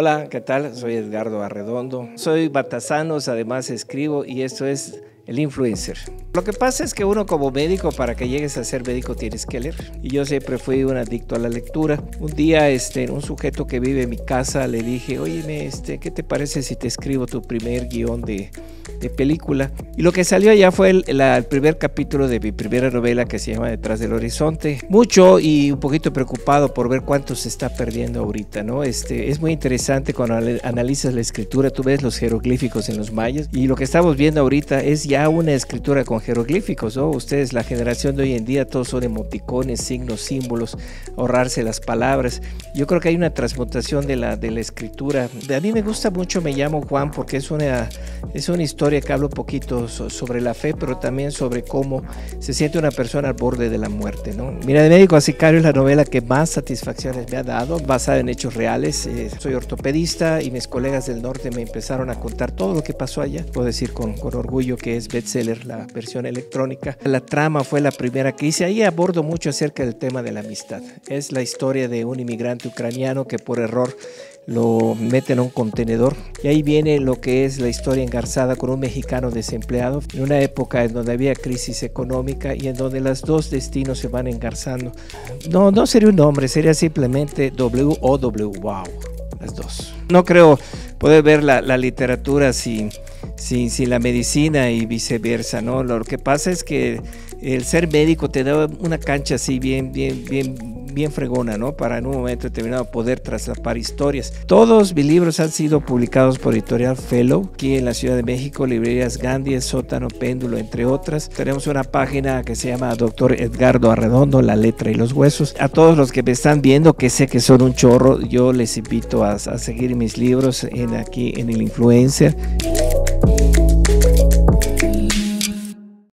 Hola, ¿qué tal? Soy Edgardo Arredondo. Soy Batazanos, además escribo y esto es el influencer. Lo que pasa es que uno como médico, para que llegues a ser médico tienes que leer. Y yo siempre fui un adicto a la lectura. Un día, este, un sujeto que vive en mi casa le dije, oye, este, ¿qué te parece si te escribo tu primer guion de, de película? Y lo que salió allá fue el, el, primer capítulo de mi primera novela que se llama Detrás del Horizonte. Mucho y un poquito preocupado por ver cuánto se está perdiendo ahorita, ¿no? Este, es muy interesante cuando analizas la escritura, tú ves los jeroglíficos en los mayas y lo que estamos viendo ahorita es ya una escritura con jeroglíficos, ¿no? Ustedes, la generación de hoy en día, todos son emoticones, signos, símbolos, ahorrarse las palabras. Yo creo que hay una transmutación de la, de la escritura. A mí me gusta mucho, me llamo Juan, porque es una, es una historia que habla un poquito sobre la fe, pero también sobre cómo se siente una persona al borde de la muerte, ¿no? Mira, de médico a sicario es la novela que más satisfacciones me ha dado, basada en hechos reales. Eh, soy ortopedista y mis colegas del norte me empezaron a contar todo lo que pasó allá. Puedo decir con, con orgullo que es bestseller, la versión electrónica. La trama fue la primera que hice. Ahí abordo mucho acerca del tema de la amistad. Es la historia de un inmigrante ucraniano que por error lo mete en un contenedor. Y ahí viene lo que es la historia engarzada con un mexicano desempleado en una época en donde había crisis económica y en donde los dos destinos se van engarzando. No, no sería un nombre, sería simplemente W-O-W, wow, las dos. No creo poder ver la, la literatura sin sin, sin la medicina y viceversa, ¿no? Lo que pasa es que el ser médico te da una cancha así bien, bien, bien, bien fregona, ¿no? Para en un momento determinado poder traslapar historias. Todos mis libros han sido publicados por Editorial Fellow, aquí en la Ciudad de México, librerías Gandhi, Sótano, Péndulo, entre otras. Tenemos una página que se llama Doctor Edgardo Arredondo, La Letra y los Huesos. A todos los que me están viendo, que sé que son un chorro, yo les invito a, a seguir mis libros en aquí en el Influencer.